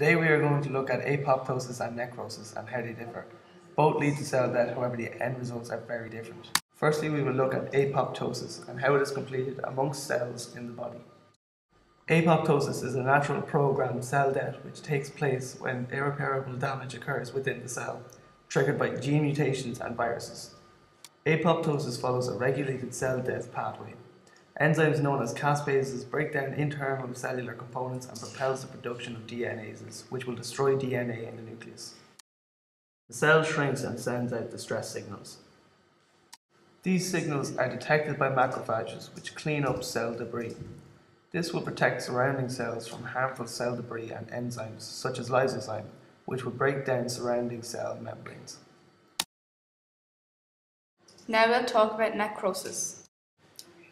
Today we are going to look at apoptosis and necrosis and how they differ. Both lead to cell death, however the end results are very different. Firstly, we will look at apoptosis and how it is completed amongst cells in the body. Apoptosis is a natural programmed cell death which takes place when irreparable damage occurs within the cell, triggered by gene mutations and viruses. Apoptosis follows a regulated cell death pathway. Enzymes known as caspases break down internal cellular components and propels the production of DNases, which will destroy DNA in the nucleus. The cell shrinks and sends out distress signals. These signals are detected by macrophages, which clean up cell debris. This will protect surrounding cells from harmful cell debris and enzymes, such as lysozyme, which will break down surrounding cell membranes. Now we'll talk about necrosis.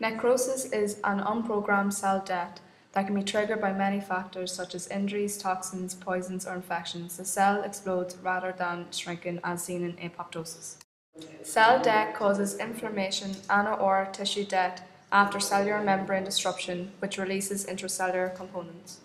Necrosis is an unprogrammed cell death that can be triggered by many factors such as injuries, toxins, poisons, or infections. The cell explodes rather than shrinking as seen in apoptosis. Cell death causes inflammation and or tissue death after cellular membrane disruption, which releases intracellular components.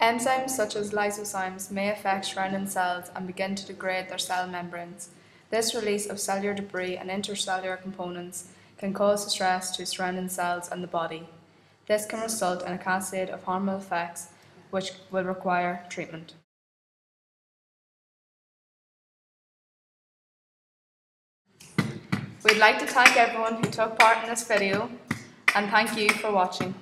Enzymes such as lysozymes may affect surrounding cells and begin to degrade their cell membranes. This release of cellular debris and intercellular components can cause distress to surrounding cells and the body. This can result in a cascade of harmful effects which will require treatment. We'd like to thank everyone who took part in this video and thank you for watching.